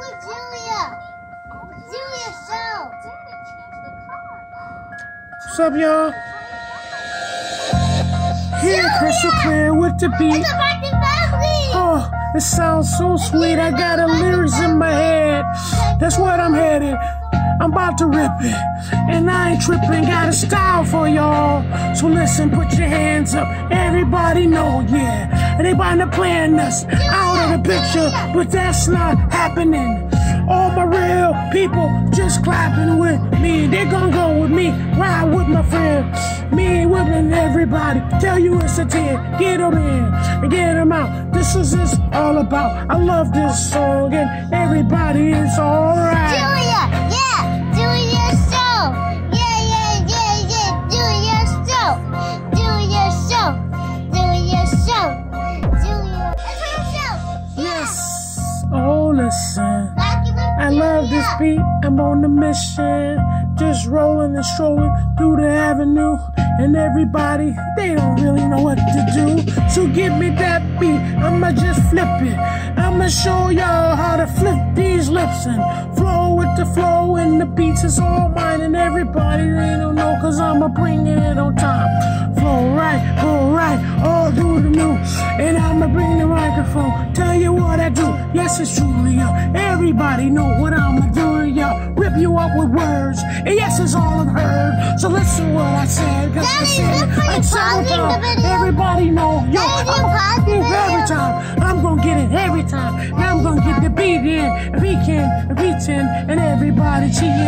with Julia. Julia show. What's up, y'all? Here, Crystal Clear with the beat. It's a birthday family. Oh, it sounds so sweet. I got the lyrics in my head. That's what I'm headed. I'm about to rip it. And I ain't tripping, got a style for y'all. So listen, put your hands up. Everybody know, yeah. They bound to plan us out of the picture, but that's not happening. All my real people just clapping with me. They gon' go with me, ride with my friend. Me women, everybody, tell you it's a 10. Get them in and get them out. This is this all about. I love this song and everybody is alright. This beat. I'm on the mission. Just rolling and strolling through the avenue. And everybody, they don't really know what to do. So give me that beat. I'ma just flip it. I'ma show y'all how to flip these lips and flow with the flow. And the beats is all mine. And everybody, they don't know, cause I'ma bring it on time. Flow right, go right, all through the new. And I'ma bring the microphone. Tell you what I do. Yes, it's Julia. Everybody know what I'ma with words. And yes, it's all I've heard. So listen what I said. Cause I Daddy, said look it for you pausing the video. Everybody know. Yo, I'm gonna every time. I'm gonna get it every time. Now I'm gonna get the beat in. Beat in, beat in, and everybody cheating.